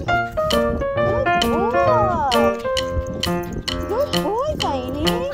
Good boy, Bailey.